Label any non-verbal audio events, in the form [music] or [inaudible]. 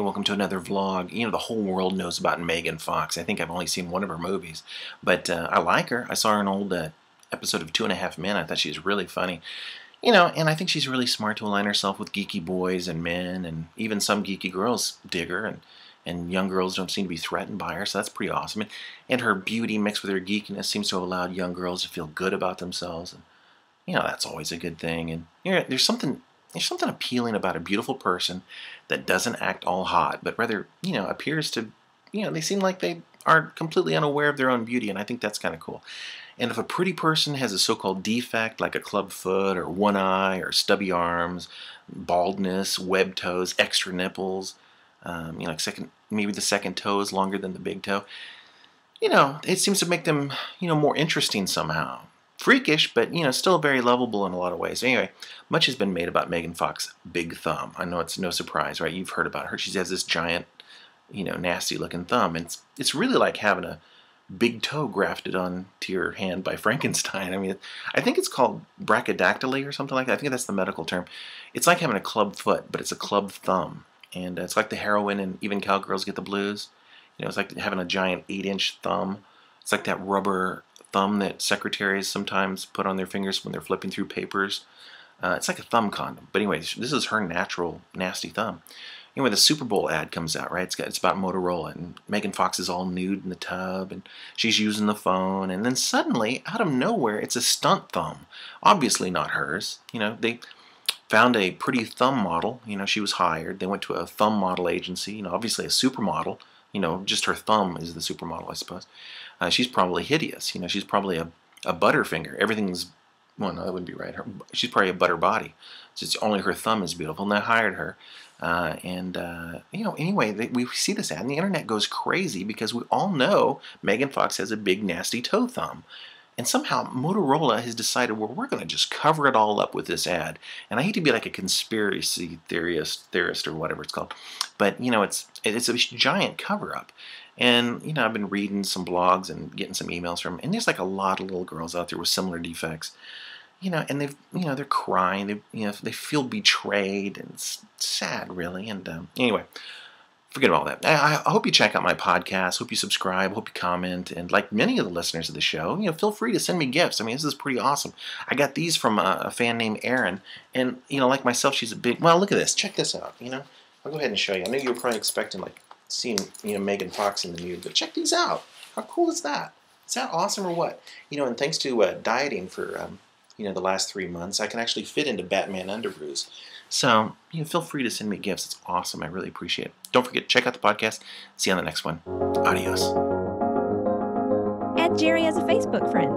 welcome to another vlog. You know, the whole world knows about Megan Fox. I think I've only seen one of her movies, but uh, I like her. I saw her in an old uh, episode of Two and a Half Men. I thought she was really funny. You know, and I think she's really smart to align herself with geeky boys and men, and even some geeky girls dig her, and, and young girls don't seem to be threatened by her, so that's pretty awesome. And, and her beauty mixed with her geekiness seems to have allowed young girls to feel good about themselves. And, you know, that's always a good thing. And you know, there's something there's something appealing about a beautiful person that doesn't act all hot, but rather, you know, appears to, you know, they seem like they are completely unaware of their own beauty, and I think that's kind of cool. And if a pretty person has a so-called defect like a club foot or one eye or stubby arms, baldness, webbed toes, extra nipples, um, you know, like second, maybe the second toe is longer than the big toe, you know, it seems to make them, you know, more interesting somehow freakish, but you know, still very lovable in a lot of ways. Anyway, much has been made about Megan Fox's big thumb. I know it's no surprise, right? You've heard about her. She has this giant, you know, nasty looking thumb, and it's it's really like having a big toe grafted onto your hand by [laughs] Frankenstein. I mean, I think it's called brachydactyly or something like that. I think that's the medical term. It's like having a club foot, but it's a club thumb, and uh, it's like the heroine and even cowgirls get the blues. You know, it's like having a giant eight-inch thumb. It's like that rubber thumb that secretaries sometimes put on their fingers when they're flipping through papers. Uh, it's like a thumb condom. But anyway, this is her natural nasty thumb. Anyway, the Super Bowl ad comes out, right? It's, got, it's about Motorola, and Megan Fox is all nude in the tub, and she's using the phone, and then suddenly, out of nowhere, it's a stunt thumb. Obviously not hers. You know, they found a pretty thumb model. You know, she was hired. They went to a thumb model agency, you know, obviously a supermodel. You know, just her thumb is the supermodel, I suppose. Uh, she's probably hideous. You know, she's probably a, a butterfinger. Everything's, well, no, that wouldn't be right. Her, she's probably a butter body. It's only her thumb is beautiful. And they hired her. Uh, and, uh, you know, anyway, they, we see this ad, and the internet goes crazy because we all know Megan Fox has a big, nasty toe thumb. And somehow Motorola has decided, well, we're going to just cover it all up with this ad. And I hate to be like a conspiracy theorist, theorist or whatever it's called, but you know, it's it's a giant cover up. And you know, I've been reading some blogs and getting some emails from, and there's like a lot of little girls out there with similar defects. You know, and they've, you know, they're crying. They, you know, they feel betrayed, and it's sad, really. And um, anyway, forget all that. I, I, hope you check out my podcast. Hope you subscribe. Hope you comment. And like many of the listeners of the show, you know, feel free to send me gifts. I mean, this is pretty awesome. I got these from a, a fan named Erin, and you know, like myself, she's a big. Well, look at this. Check this out. You know, I'll go ahead and show you. I know you were probably expecting like seeing you know Megan Fox in the nude, but check these out. How cool is that? Is that awesome or what? You know, and thanks to uh, dieting for um, you know the last three months, I can actually fit into Batman underoos. So, you know, feel free to send me gifts. It's awesome. I really appreciate it. Don't forget, check out the podcast. See you on the next one. Adios. Add Jerry as a Facebook friend.